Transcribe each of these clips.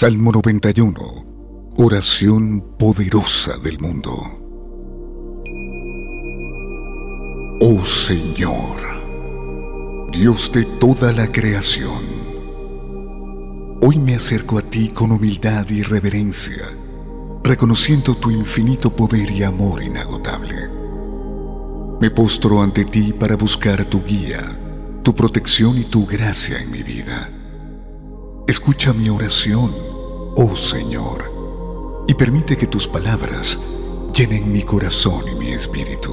Salmo 91. Oración poderosa del mundo. Oh Señor, Dios de toda la creación, hoy me acerco a ti con humildad y reverencia, reconociendo tu infinito poder y amor inagotable. Me postro ante ti para buscar tu guía, tu protección y tu gracia en mi vida. Escucha mi oración, oh Señor, y permite que tus palabras llenen mi corazón y mi espíritu.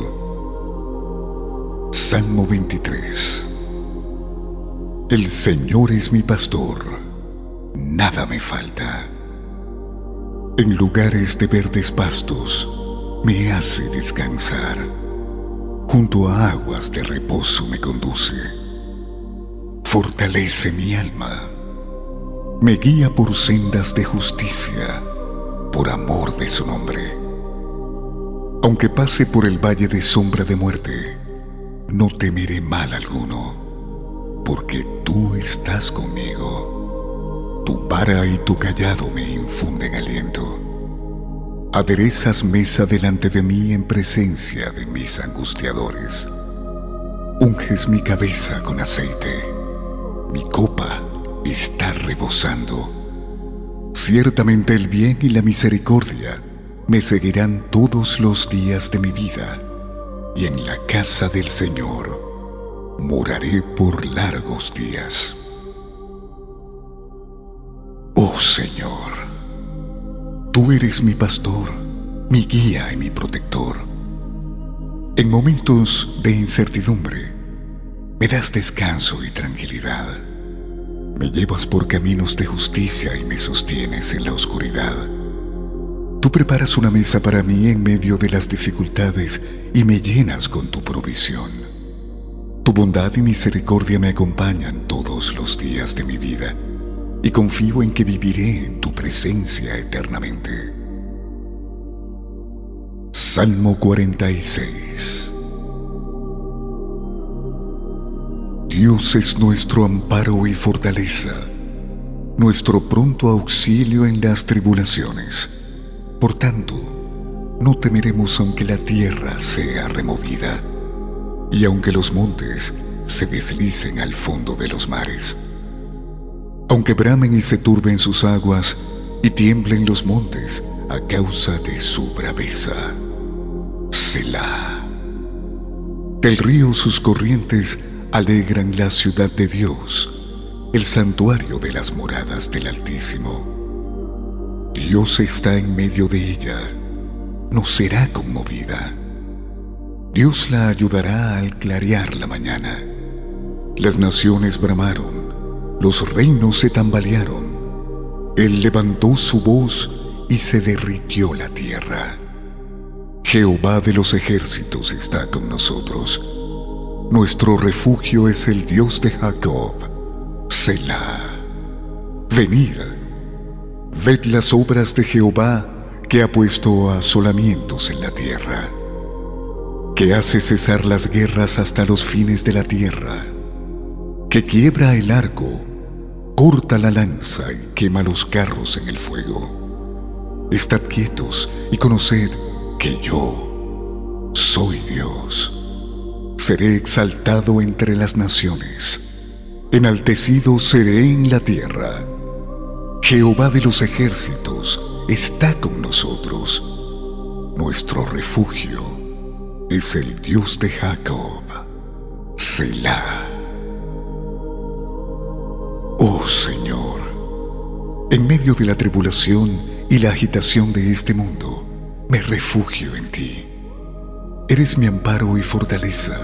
Salmo 23 El Señor es mi pastor, nada me falta. En lugares de verdes pastos me hace descansar. Junto a aguas de reposo me conduce. Fortalece mi alma me guía por sendas de justicia, por amor de su nombre. Aunque pase por el valle de sombra de muerte, no temeré mal alguno, porque tú estás conmigo. Tu vara y tu callado me infunden aliento. Aderezas mesa delante de mí en presencia de mis angustiadores. Unges mi cabeza con aceite, mi copa está rebosando. Ciertamente el bien y la misericordia me seguirán todos los días de mi vida, y en la casa del Señor moraré por largos días. Oh Señor, tú eres mi pastor, mi guía y mi protector. En momentos de incertidumbre, me das descanso y tranquilidad. Me llevas por caminos de justicia y me sostienes en la oscuridad. Tú preparas una mesa para mí en medio de las dificultades y me llenas con tu provisión. Tu bondad y misericordia me acompañan todos los días de mi vida y confío en que viviré en tu presencia eternamente. Salmo 46 Dios es nuestro amparo y fortaleza, nuestro pronto auxilio en las tribulaciones. Por tanto, no temeremos aunque la tierra sea removida y aunque los montes se deslicen al fondo de los mares. Aunque bramen y se turben sus aguas y tiemblen los montes a causa de su braveza. Selah. Del río sus corrientes alegran la ciudad de Dios, el santuario de las moradas del Altísimo. Dios está en medio de ella, no será conmovida. Dios la ayudará al clarear la mañana. Las naciones bramaron, los reinos se tambalearon. Él levantó su voz y se derritió la tierra. Jehová de los ejércitos está con nosotros nuestro refugio es el Dios de Jacob, Selah. Venid, ved las obras de Jehová que ha puesto asolamientos en la tierra, que hace cesar las guerras hasta los fines de la tierra, que quiebra el arco, corta la lanza y quema los carros en el fuego. Estad quietos y conoced que yo soy Dios. Seré exaltado entre las naciones, enaltecido seré en la tierra. Jehová de los ejércitos está con nosotros. Nuestro refugio es el Dios de Jacob. Selah. Oh Señor, en medio de la tribulación y la agitación de este mundo, me refugio en ti. Eres mi amparo y fortaleza,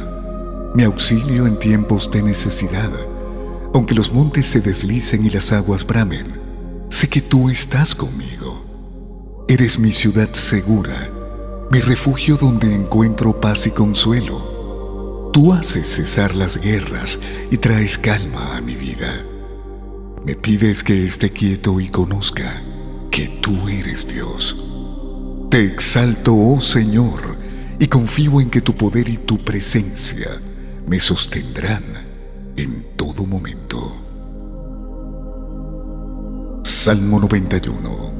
mi auxilio en tiempos de necesidad. Aunque los montes se deslicen y las aguas bramen, sé que tú estás conmigo. Eres mi ciudad segura, mi refugio donde encuentro paz y consuelo. Tú haces cesar las guerras y traes calma a mi vida. Me pides que esté quieto y conozca que tú eres Dios. Te exalto, oh Señor, y confío en que tu poder y tu presencia me sostendrán en todo momento. Salmo 91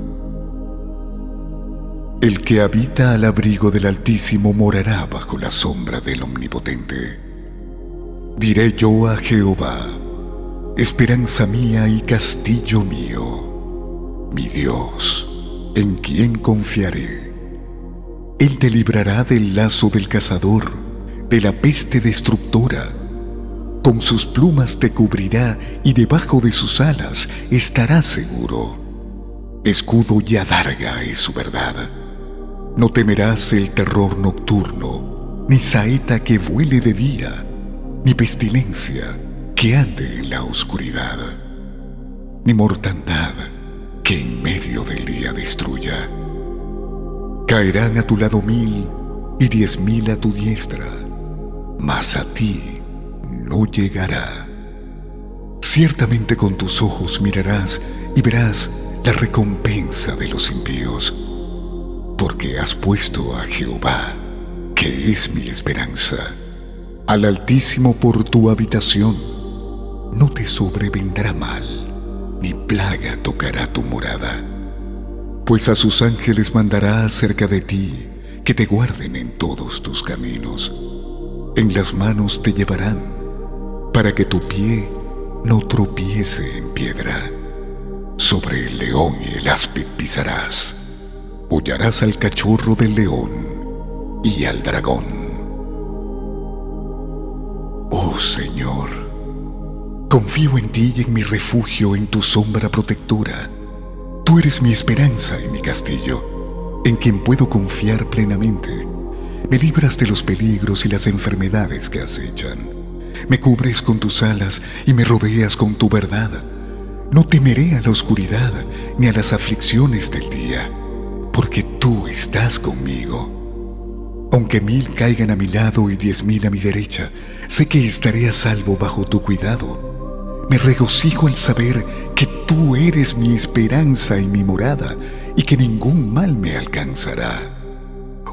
El que habita al abrigo del Altísimo morará bajo la sombra del Omnipotente. Diré yo a Jehová, esperanza mía y castillo mío, mi Dios, en quien confiaré. Él te librará del lazo del cazador, de la peste destructora. Con sus plumas te cubrirá y debajo de sus alas estarás seguro. Escudo y adarga es su verdad. No temerás el terror nocturno, ni saeta que vuele de día, ni pestilencia que ande en la oscuridad, ni mortandad que en medio del día destruya. Caerán a tu lado mil y diez mil a tu diestra, mas a ti no llegará. Ciertamente con tus ojos mirarás y verás la recompensa de los impíos, porque has puesto a Jehová, que es mi esperanza, al Altísimo por tu habitación no te sobrevendrá mal, ni plaga tocará tu morada, pues a sus ángeles mandará acerca de ti que te guarden en todos tus caminos. En las manos te llevarán, para que tu pie no tropiece en piedra. Sobre el león y el áspid pisarás, hollarás al cachorro del león y al dragón. Oh Señor, Confío en ti y en mi refugio, en tu sombra protectora. Tú eres mi esperanza y mi castillo, en quien puedo confiar plenamente. Me libras de los peligros y las enfermedades que acechan. Me cubres con tus alas y me rodeas con tu verdad. No temeré a la oscuridad ni a las aflicciones del día, porque tú estás conmigo. Aunque mil caigan a mi lado y diez mil a mi derecha, sé que estaré a salvo bajo tu cuidado me regocijo al saber que tú eres mi esperanza y mi morada y que ningún mal me alcanzará.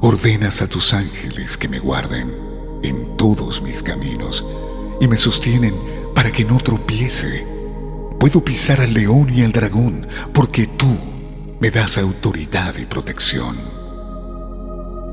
Ordenas a tus ángeles que me guarden en todos mis caminos y me sostienen para que no tropiece. Puedo pisar al león y al dragón porque tú me das autoridad y protección.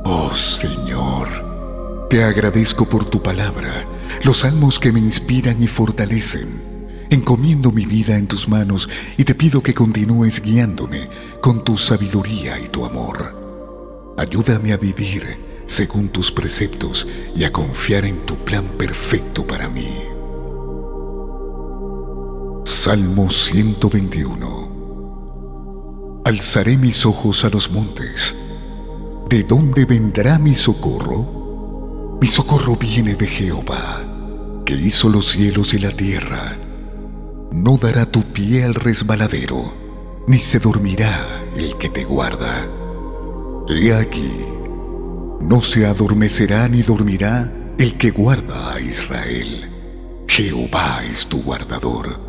Oh Señor, te agradezco por tu palabra, los salmos que me inspiran y fortalecen Encomiendo mi vida en tus manos y te pido que continúes guiándome con tu sabiduría y tu amor. Ayúdame a vivir según tus preceptos y a confiar en tu plan perfecto para mí. Salmo 121 Alzaré mis ojos a los montes. ¿De dónde vendrá mi socorro? Mi socorro viene de Jehová, que hizo los cielos y la tierra no dará tu pie al resbaladero, ni se dormirá el que te guarda. He aquí, no se adormecerá ni dormirá el que guarda a Israel. Jehová es tu guardador.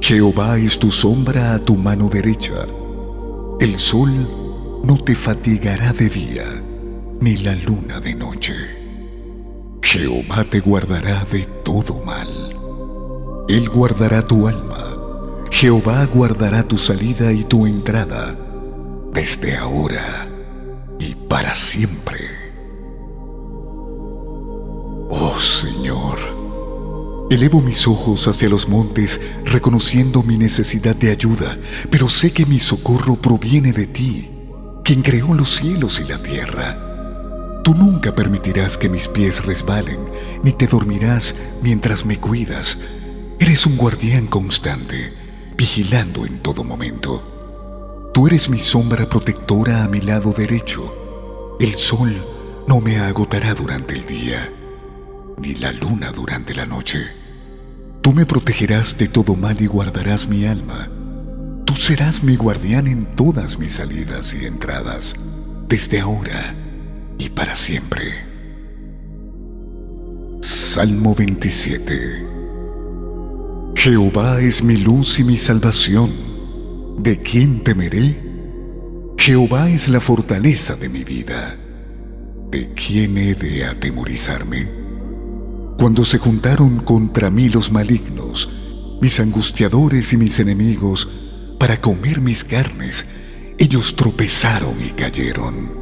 Jehová es tu sombra a tu mano derecha. El sol no te fatigará de día, ni la luna de noche. Jehová te guardará de todo mal. Él guardará tu alma. Jehová guardará tu salida y tu entrada desde ahora y para siempre. Oh Señor, elevo mis ojos hacia los montes reconociendo mi necesidad de ayuda, pero sé que mi socorro proviene de ti, quien creó los cielos y la tierra. Tú nunca permitirás que mis pies resbalen, ni te dormirás mientras me cuidas Eres un guardián constante, vigilando en todo momento. Tú eres mi sombra protectora a mi lado derecho. El sol no me agotará durante el día, ni la luna durante la noche. Tú me protegerás de todo mal y guardarás mi alma. Tú serás mi guardián en todas mis salidas y entradas, desde ahora y para siempre. Salmo 27 Jehová es mi luz y mi salvación. ¿De quién temeré? Jehová es la fortaleza de mi vida. ¿De quién he de atemorizarme? Cuando se juntaron contra mí los malignos, mis angustiadores y mis enemigos, para comer mis carnes, ellos tropezaron y cayeron.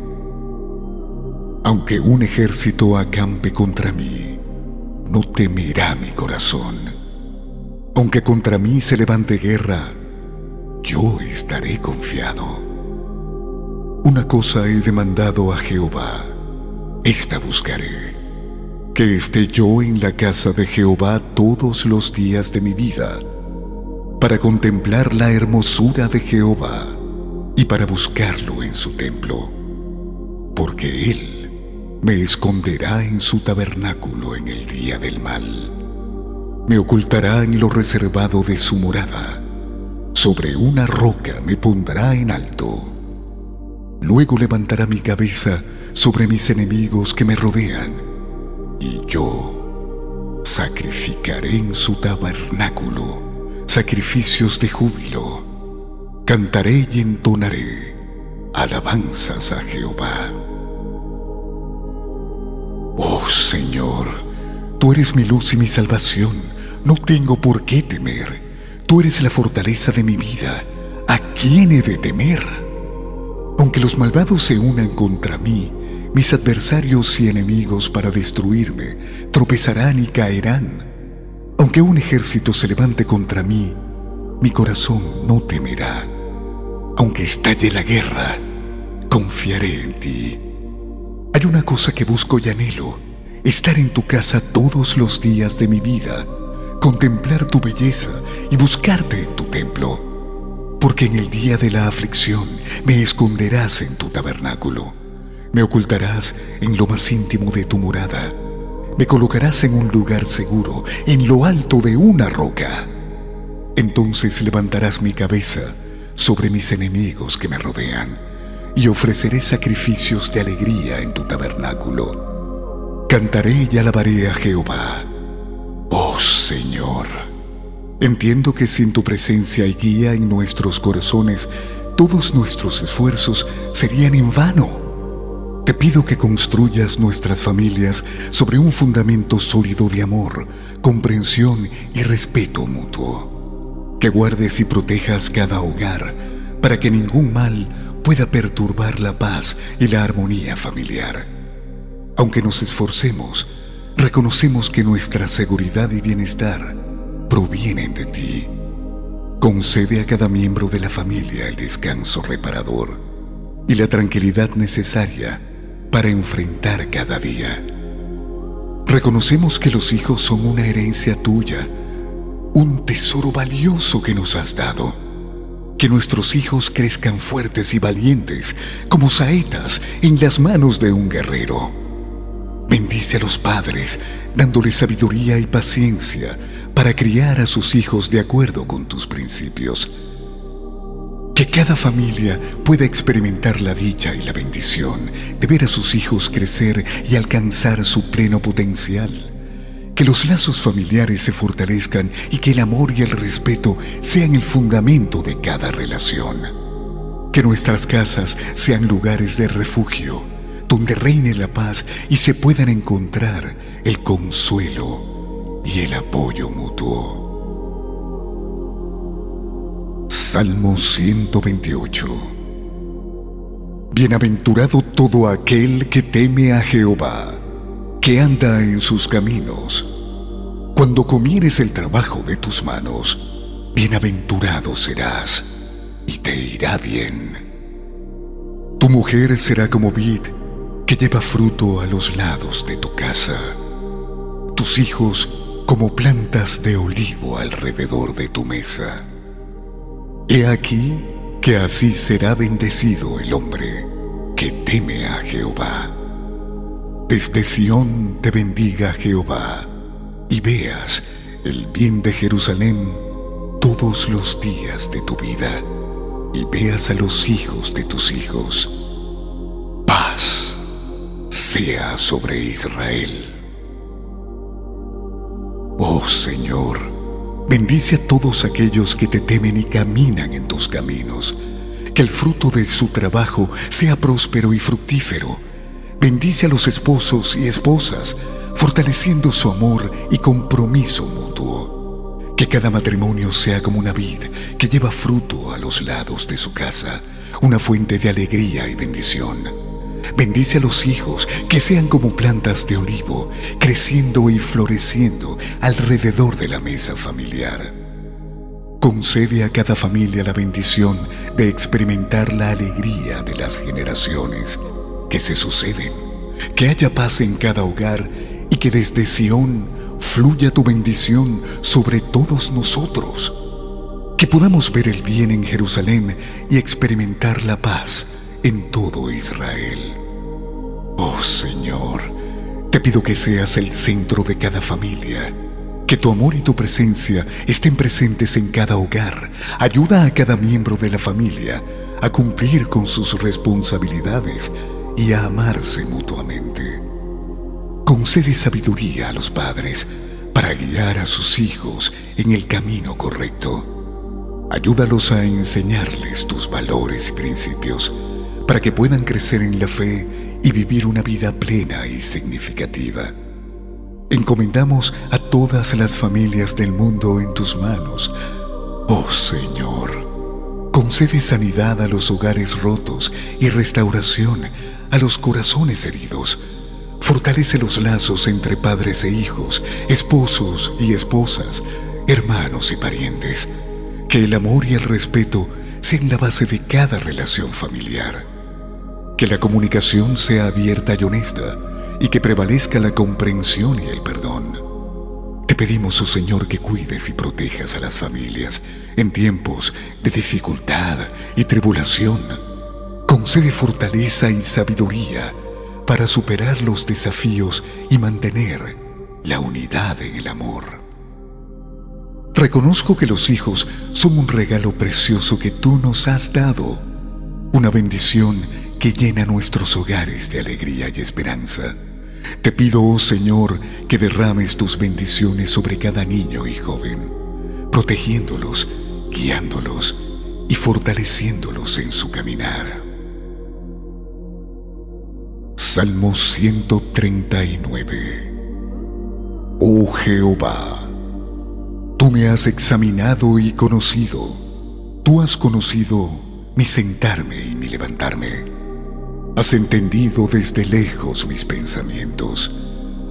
Aunque un ejército acampe contra mí, no temerá mi corazón. Aunque contra mí se levante guerra, yo estaré confiado. Una cosa he demandado a Jehová, esta buscaré, que esté yo en la casa de Jehová todos los días de mi vida, para contemplar la hermosura de Jehová y para buscarlo en su templo, porque Él me esconderá en su tabernáculo en el día del mal. Me ocultará en lo reservado de su morada. Sobre una roca me pondrá en alto. Luego levantará mi cabeza sobre mis enemigos que me rodean. Y yo sacrificaré en su tabernáculo sacrificios de júbilo. Cantaré y entonaré alabanzas a Jehová. Oh Señor, tú eres mi luz y mi salvación. No tengo por qué temer. Tú eres la fortaleza de mi vida. ¿A quién he de temer? Aunque los malvados se unan contra mí, mis adversarios y enemigos para destruirme tropezarán y caerán. Aunque un ejército se levante contra mí, mi corazón no temerá. Aunque estalle la guerra, confiaré en ti. Hay una cosa que busco y anhelo, estar en tu casa todos los días de mi vida, contemplar tu belleza y buscarte en tu templo, porque en el día de la aflicción me esconderás en tu tabernáculo, me ocultarás en lo más íntimo de tu morada, me colocarás en un lugar seguro, en lo alto de una roca. Entonces levantarás mi cabeza sobre mis enemigos que me rodean y ofreceré sacrificios de alegría en tu tabernáculo. Cantaré y alabaré a Jehová. Oh Señor, entiendo que sin tu presencia y guía en nuestros corazones, todos nuestros esfuerzos serían en vano. Te pido que construyas nuestras familias sobre un fundamento sólido de amor, comprensión y respeto mutuo. Que guardes y protejas cada hogar para que ningún mal pueda perturbar la paz y la armonía familiar. Aunque nos esforcemos, reconocemos que nuestra seguridad y bienestar provienen de ti. Concede a cada miembro de la familia el descanso reparador y la tranquilidad necesaria para enfrentar cada día. Reconocemos que los hijos son una herencia tuya, un tesoro valioso que nos has dado que nuestros hijos crezcan fuertes y valientes como saetas en las manos de un guerrero. Bendice a los padres, dándoles sabiduría y paciencia para criar a sus hijos de acuerdo con tus principios. Que cada familia pueda experimentar la dicha y la bendición de ver a sus hijos crecer y alcanzar su pleno potencial que los lazos familiares se fortalezcan y que el amor y el respeto sean el fundamento de cada relación. Que nuestras casas sean lugares de refugio, donde reine la paz y se puedan encontrar el consuelo y el apoyo mutuo. Salmo 128 Bienaventurado todo aquel que teme a Jehová que anda en sus caminos. Cuando comieres el trabajo de tus manos, bienaventurado serás y te irá bien. Tu mujer será como vid que lleva fruto a los lados de tu casa. Tus hijos como plantas de olivo alrededor de tu mesa. He aquí que así será bendecido el hombre que teme a Jehová. Desde Sión te bendiga Jehová, y veas el bien de Jerusalén todos los días de tu vida, y veas a los hijos de tus hijos. Sea sobre Israel. Oh Señor, bendice a todos aquellos que te temen y caminan en tus caminos, que el fruto de su trabajo sea próspero y fructífero Bendice a los esposos y esposas, fortaleciendo su amor y compromiso mutuo. Que cada matrimonio sea como una vid que lleva fruto a los lados de su casa, una fuente de alegría y bendición. Bendice a los hijos que sean como plantas de olivo, creciendo y floreciendo alrededor de la mesa familiar. Concede a cada familia la bendición de experimentar la alegría de las generaciones que se suceden, que haya paz en cada hogar y que desde Sión fluya tu bendición sobre todos nosotros, que podamos ver el bien en Jerusalén y experimentar la paz en todo Israel. Oh Señor, te pido que seas el centro de cada familia que tu amor y tu presencia estén presentes en cada hogar. Ayuda a cada miembro de la familia a cumplir con sus responsabilidades y a amarse mutuamente. Concede sabiduría a los padres para guiar a sus hijos en el camino correcto. Ayúdalos a enseñarles tus valores y principios para que puedan crecer en la fe y vivir una vida plena y significativa. Encomendamos a todas las familias del mundo en tus manos. Oh Señor, concede sanidad a los hogares rotos y restauración a los corazones heridos. Fortalece los lazos entre padres e hijos, esposos y esposas, hermanos y parientes. Que el amor y el respeto sean la base de cada relación familiar. Que la comunicación sea abierta y honesta y que prevalezca la comprensión y el perdón. Te pedimos, oh Señor, que cuides y protejas a las familias en tiempos de dificultad y tribulación. Concede fortaleza y sabiduría para superar los desafíos y mantener la unidad en el amor. Reconozco que los hijos son un regalo precioso que tú nos has dado, una bendición que llena nuestros hogares de alegría y esperanza. Te pido, oh Señor, que derrames tus bendiciones sobre cada niño y joven, protegiéndolos, guiándolos y fortaleciéndolos en su caminar. Salmo 139 Oh Jehová, tú me has examinado y conocido, tú has conocido mi sentarme y mi levantarme Has entendido desde lejos mis pensamientos,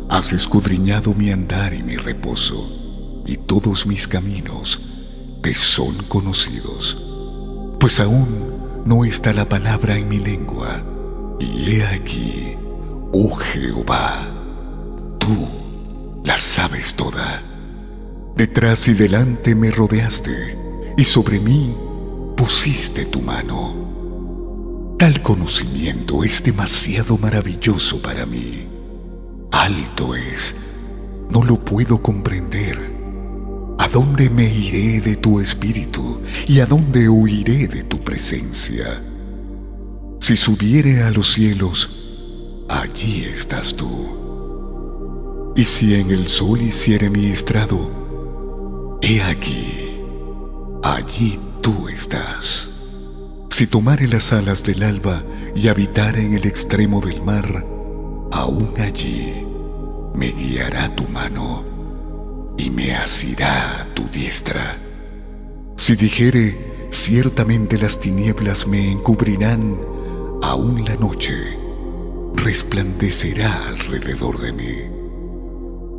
has escudriñado mi andar y mi reposo, y todos mis caminos te son conocidos. Pues aún no está la palabra en mi lengua, y he aquí, oh Jehová, tú la sabes toda. Detrás y delante me rodeaste, y sobre mí pusiste tu mano. Tal conocimiento es demasiado maravilloso para mí. Alto es, no lo puedo comprender. ¿A dónde me iré de tu espíritu y a dónde huiré de tu presencia? Si subiere a los cielos, allí estás tú. Y si en el sol hiciere mi estrado, he aquí, allí tú estás. Si tomare las alas del alba y habitare en el extremo del mar, aún allí me guiará tu mano y me asirá tu diestra. Si dijere, ciertamente las tinieblas me encubrirán, aún la noche resplandecerá alrededor de mí.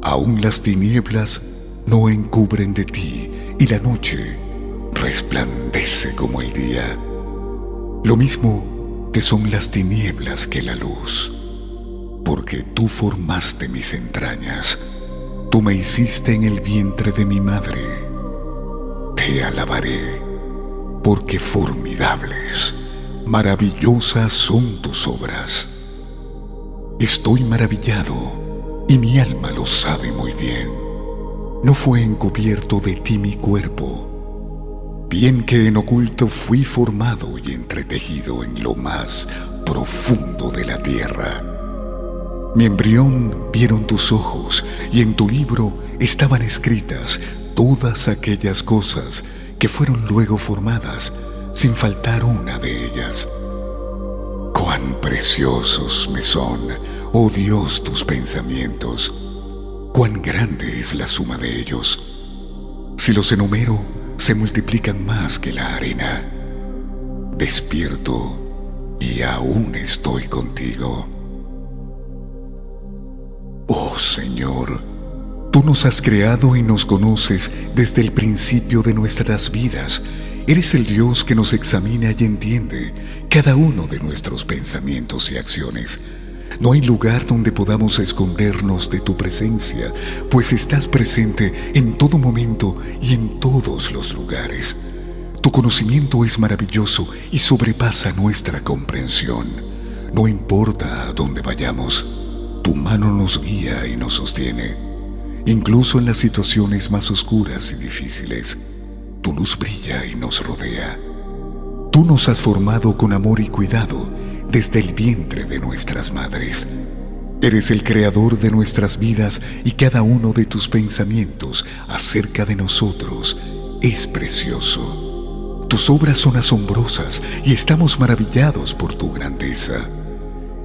Aún las tinieblas no encubren de ti y la noche resplandece como el día. Lo mismo te son las tinieblas que la luz, porque tú formaste mis entrañas, tú me hiciste en el vientre de mi madre. Te alabaré, porque formidables, maravillosas son tus obras. Estoy maravillado y mi alma lo sabe muy bien. No fue encubierto de ti mi cuerpo bien que en oculto fui formado y entretejido en lo más profundo de la tierra. Mi embrión vieron tus ojos y en tu libro estaban escritas todas aquellas cosas que fueron luego formadas sin faltar una de ellas. Cuán preciosos me son, oh Dios, tus pensamientos, cuán grande es la suma de ellos. Si los enumero, se multiplican más que la arena. Despierto y aún estoy contigo. Oh Señor, tú nos has creado y nos conoces desde el principio de nuestras vidas. Eres el Dios que nos examina y entiende cada uno de nuestros pensamientos y acciones. No hay lugar donde podamos escondernos de tu presencia, pues estás presente en todo momento y en todos los lugares. Tu conocimiento es maravilloso y sobrepasa nuestra comprensión. No importa a dónde vayamos, tu mano nos guía y nos sostiene. Incluso en las situaciones más oscuras y difíciles, tu luz brilla y nos rodea. Tú nos has formado con amor y cuidado desde el vientre de nuestras madres. Eres el creador de nuestras vidas y cada uno de tus pensamientos acerca de nosotros es precioso. Tus obras son asombrosas y estamos maravillados por tu grandeza.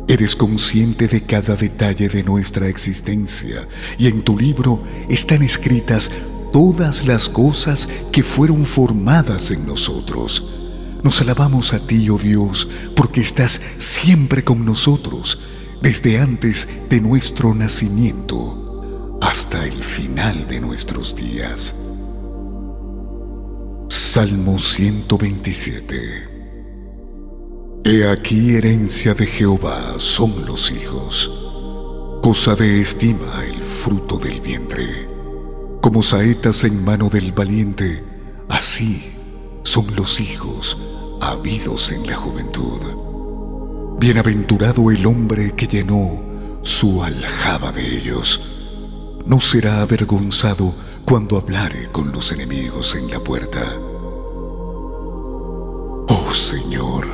Eres consciente de cada detalle de nuestra existencia y en tu libro están escritas todas las cosas que fueron formadas en nosotros nos alabamos a ti, oh Dios, porque estás siempre con nosotros, desde antes de nuestro nacimiento hasta el final de nuestros días. Salmo 127 He aquí herencia de Jehová son los hijos, cosa de estima el fruto del vientre. Como saetas en mano del valiente, así son los hijos habidos en la juventud. Bienaventurado el hombre que llenó su aljaba de ellos. No será avergonzado cuando hablare con los enemigos en la puerta. Oh Señor,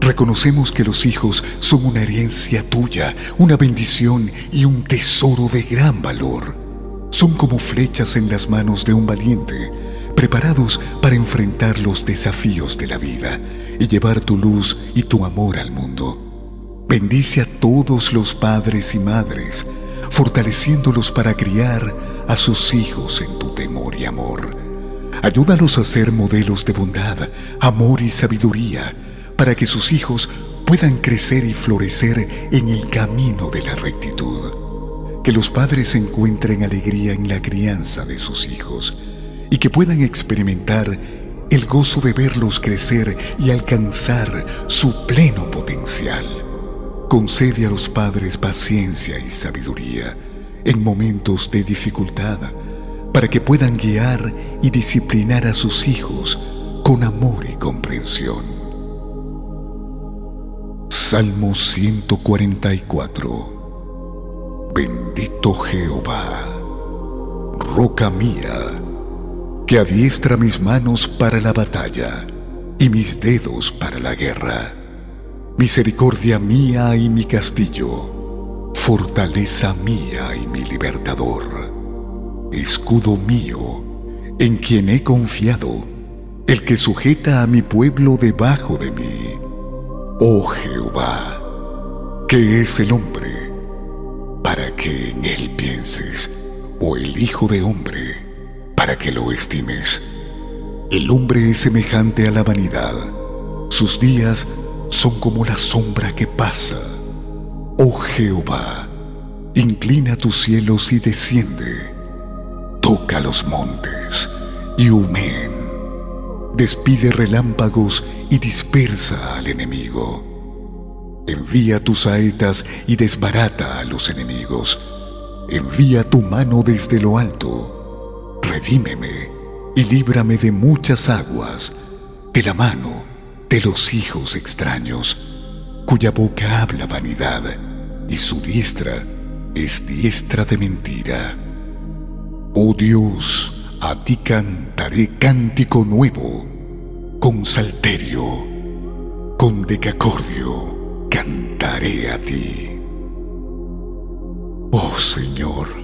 reconocemos que los hijos son una herencia tuya, una bendición y un tesoro de gran valor. Son como flechas en las manos de un valiente preparados para enfrentar los desafíos de la vida y llevar tu luz y tu amor al mundo. Bendice a todos los padres y madres, fortaleciéndolos para criar a sus hijos en tu temor y amor. Ayúdalos a ser modelos de bondad, amor y sabiduría, para que sus hijos puedan crecer y florecer en el camino de la rectitud. Que los padres encuentren alegría en la crianza de sus hijos y que puedan experimentar el gozo de verlos crecer y alcanzar su pleno potencial. Concede a los padres paciencia y sabiduría en momentos de dificultad para que puedan guiar y disciplinar a sus hijos con amor y comprensión. Salmo 144 Bendito Jehová, roca mía, que adiestra mis manos para la batalla y mis dedos para la guerra. Misericordia mía y mi castillo, fortaleza mía y mi libertador, escudo mío, en quien he confiado, el que sujeta a mi pueblo debajo de mí. Oh Jehová, ¿qué es el hombre para que en él pienses, o el Hijo de hombre? Para que lo estimes. El hombre es semejante a la vanidad. Sus días son como la sombra que pasa. Oh Jehová, inclina tus cielos y desciende. Toca los montes y humeen. Despide relámpagos y dispersa al enemigo. Envía tus saetas y desbarata a los enemigos. Envía tu mano desde lo alto redímeme y líbrame de muchas aguas, de la mano de los hijos extraños, cuya boca habla vanidad y su diestra es diestra de mentira. Oh Dios, a ti cantaré cántico nuevo, con salterio, con decacordio, cantaré a ti. Oh Señor,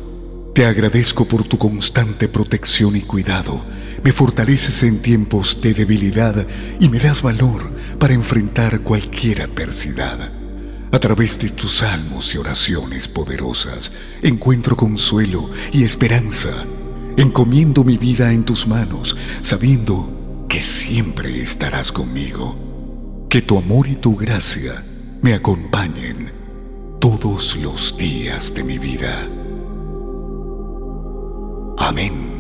te agradezco por tu constante protección y cuidado. Me fortaleces en tiempos de debilidad y me das valor para enfrentar cualquier adversidad. A través de tus salmos y oraciones poderosas encuentro consuelo y esperanza. Encomiendo mi vida en tus manos, sabiendo que siempre estarás conmigo. Que tu amor y tu gracia me acompañen todos los días de mi vida. Amén.